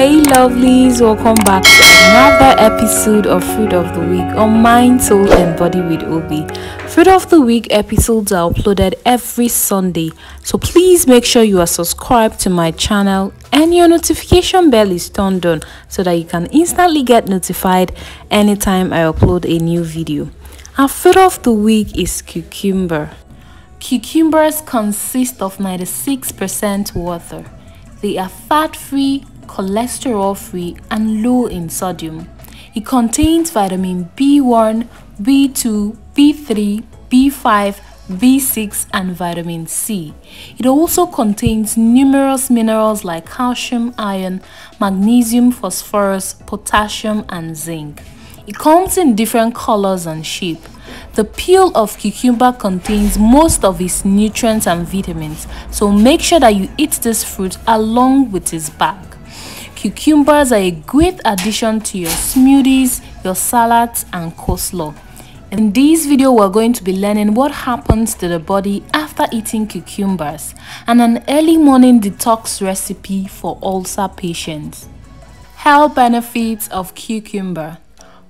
Hey lovelies, welcome back to another episode of Fruit of the Week on Mind, Soul and Body with Obii. Fruit of the Week episodes are uploaded every Sunday, so please make sure you are subscribed to my channel and your notification bell is turned on so that you can instantly get notified anytime I upload a new video. Our fruit of the week is cucumber. Cucumbers consist of 96% water. They are fat-free, cholesterol-free, and low in sodium. It contains vitamin B1, B2, B3, B5, B6 and vitamin C. It also contains numerous minerals like calcium, iron, magnesium, phosphorus, potassium and zinc. It comes in different colors and shape. The peel of cucumber contains most of its nutrients and vitamins, so make sure that you eat this fruit along with its bark. Cucumbers are a great addition to your smoothies, your salads and coleslaw. In this video, we're going to be learning what happens to the body after eating cucumbers and an early morning detox recipe for ulcer patients. Health benefits of cucumber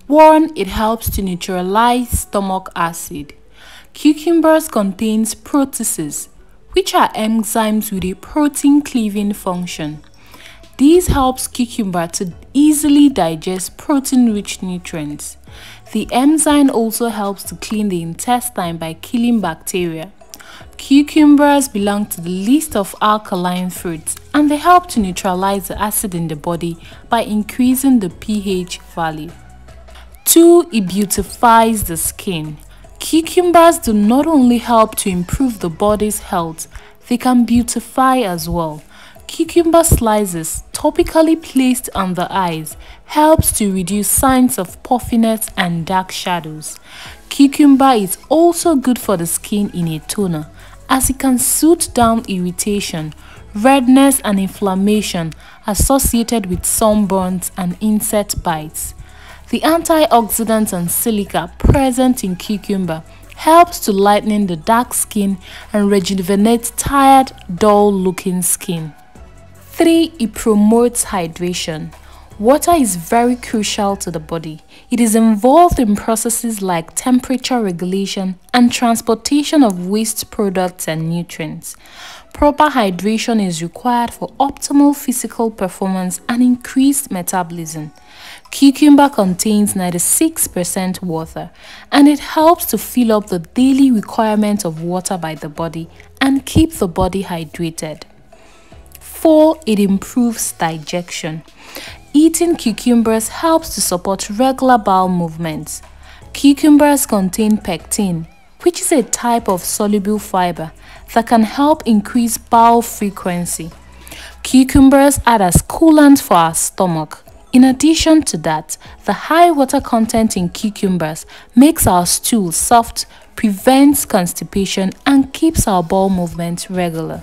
1. It helps to neutralize stomach acid. Cucumbers contains proteases, which are enzymes with a protein cleaving function. This helps cucumber to easily digest protein-rich nutrients. The enzyme also helps to clean the intestine by killing bacteria. Cucumbers belong to the list of alkaline fruits and they help to neutralize the acid in the body by increasing the pH value. 2. It beautifies the skin. Cucumbers do not only help to improve the body's health, they can beautify as well. Cucumber slices, topically placed on the eyes, helps to reduce signs of puffiness and dark shadows. Cucumber is also good for the skin in a toner, as it can soothe down irritation, redness and inflammation associated with sunburns and insect bites. The antioxidants and silica present in cucumber helps to lighten the dark skin and rejuvenate tired, dull-looking skin. 3. It promotes hydration. Water is very crucial to the body. It is involved in processes like temperature regulation and transportation of waste products and nutrients. Proper hydration is required for optimal physical performance and increased metabolism. Cucumber contains 96% water and it helps to fill up the daily requirement of water by the body and keep the body hydrated. 4. It improves digestion. Eating cucumbers helps to support regular bowel movements. Cucumbers contain pectin, which is a type of soluble fiber that can help increase bowel frequency. Cucumbers act as coolant for our stomach. In addition to that, the high water content in cucumbers makes our stool soft, prevents constipation and keeps our bowel movements regular.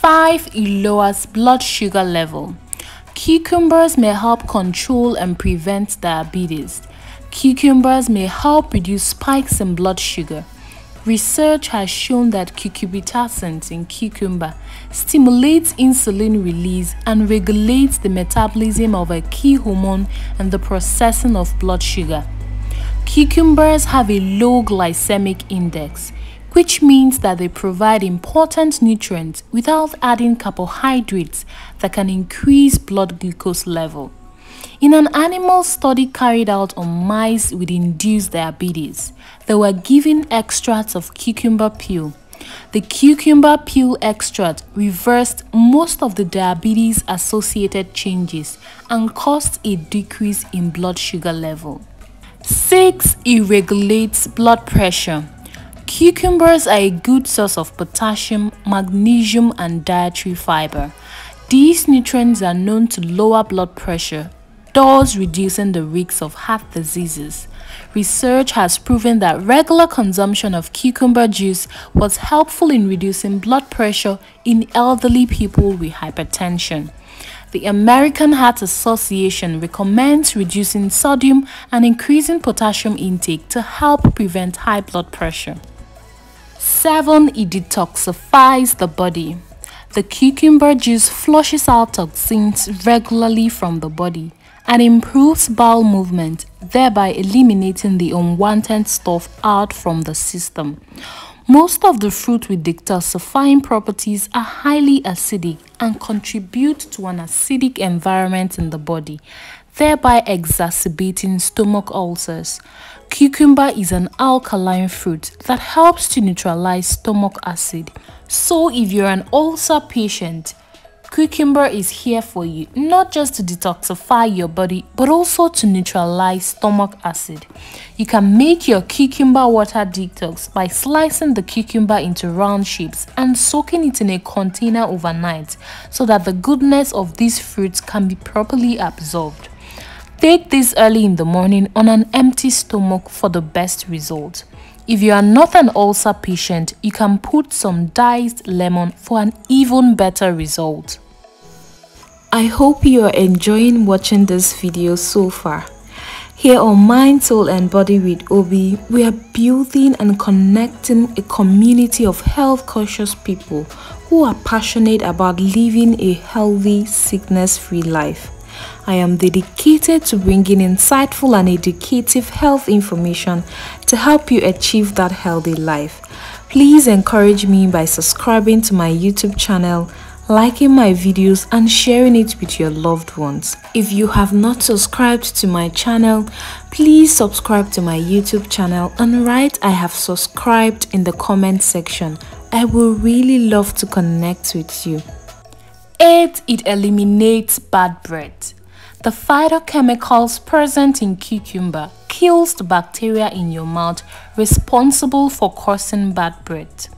5. It lowers blood sugar level. Cucumbers may help control and prevent diabetes. Cucumbers may help reduce spikes in blood sugar. Research has shown that cucurbitacin in cucumber stimulates insulin release and regulates the metabolism of a key hormone and the processing of blood sugar. Cucumbers have a low glycemic index, which means that they provide important nutrients without adding carbohydrates that can increase blood glucose level. In an animal study carried out on mice with induced diabetes, they were given extracts of cucumber peel. The cucumber peel extract reversed most of the diabetes associated changes and caused a decrease in blood sugar level. 6. It regulates blood pressure. Cucumbers are a good source of potassium, magnesium and dietary fiber. These nutrients are known to lower blood pressure, thus reducing the risk of heart diseases. Research has proven that regular consumption of cucumber juice was helpful in reducing blood pressure in elderly people with hypertension. The American Heart Association recommends reducing sodium and increasing potassium intake to help prevent high blood pressure. 7. It detoxifies the body. The cucumber juice flushes out toxins regularly from the body and improves bowel movement, thereby eliminating the unwanted stuff out from the system. Most of the fruit with detoxifying properties are highly acidic and contribute to an acidic environment in the body, thereby exacerbating stomach ulcers. Cucumber is an alkaline fruit that helps to neutralize stomach acid. So if you're an ulcer patient, Cucumber is here for you, not just to detoxify your body, but also to neutralize stomach acid. You can make your cucumber water detox by slicing the cucumber into round shapes and soaking it in a container overnight so that the goodness of these fruits can be properly absorbed. Take this early in the morning on an empty stomach for the best result. If you are not an ulcer patient, you can put some diced lemon for an even better result. I hope you are enjoying watching this video so far. Here on Mind, Soul and Body with Obii, we are building and connecting a community of health conscious people who are passionate about living a healthy, sickness-free life. I am dedicated to bringing insightful and educative health information to help you achieve that healthy life. Please encourage me by subscribing to my YouTube channel, liking my videos and sharing it with your loved ones. If you have not subscribed to my channel, please subscribe to my YouTube channel and write I have subscribed in the comment section. I will really love to connect with you. 8. It eliminates bad breath. The phytochemicals present in cucumber kills the bacteria in your mouth responsible for causing bad breath.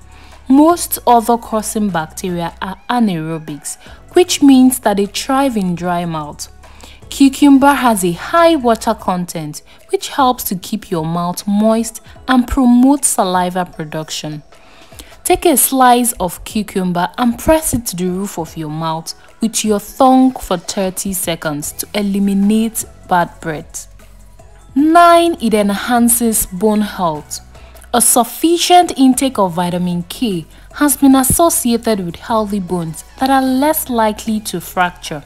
Most other causing bacteria are anaerobics, which means that they thrive in dry mouth. Cucumber has a high water content, which helps to keep your mouth moist and promote saliva production. Take a slice of cucumber and press it to the roof of your mouth with your tongue for 30 seconds to eliminate bad breath. 9. It enhances bone health. A sufficient intake of vitamin K has been associated with healthy bones that are less likely to fracture.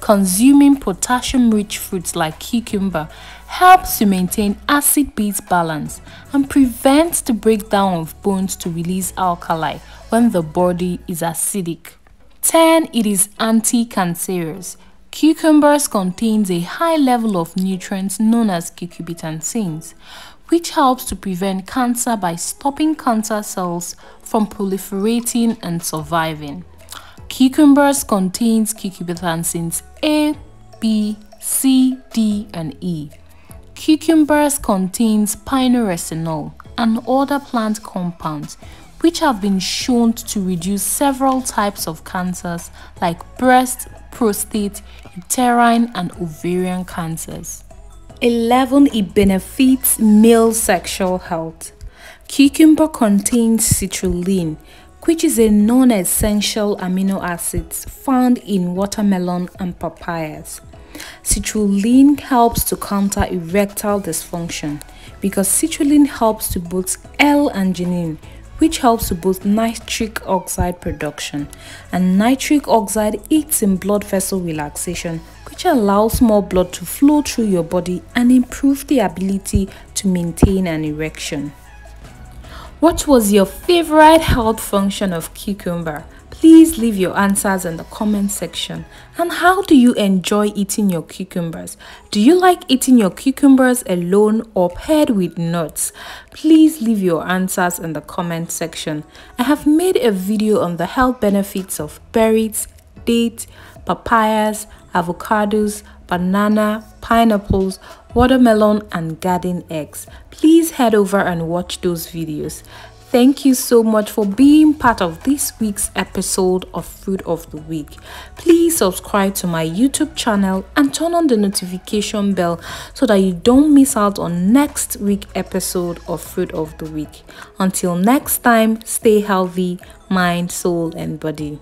Consuming potassium-rich fruits like cucumber helps to maintain acid-base balance and prevents the breakdown of bones to release alkali when the body is acidic. 10. It is anti-cancerous. Cucumbers contains a high level of nutrients known as cucurbitacins, which helps to prevent cancer by stopping cancer cells from proliferating and surviving. Cucumbers contains cucurbitacins A, B, C, D, and E. Cucumbers contains pinoresinol and other plant compounds which have been shown to reduce several types of cancers like breast, prostate, uterine and ovarian cancers. 11. It benefits male sexual health. Cucumber contains citrulline, which is a non-essential amino acid found in watermelon and papayas. Citrulline helps to counter erectile dysfunction because citrulline helps to boost L-arginine, which helps to boost nitric oxide production. And nitric oxide aids in blood vessel relaxation, which allows more blood to flow through your body and improve the ability to maintain an erection. What was your favorite health function of cucumber? Please leave your answers in the comment section. And how do you enjoy eating your cucumbers? Do you like eating your cucumbers alone or paired with nuts? Please leave your answers in the comment section. I have made a video on the health benefits of berries, dates, papayas, avocados, banana, pineapples, watermelon and garden eggs. Please head over and watch those videos. Thank you so much for being part of this week's episode of Food of the Week. Please subscribe to my YouTube channel and turn on the notification bell so that you don't miss out on next week episode of Food of the Week. Until next time, stay healthy, mind, soul and body.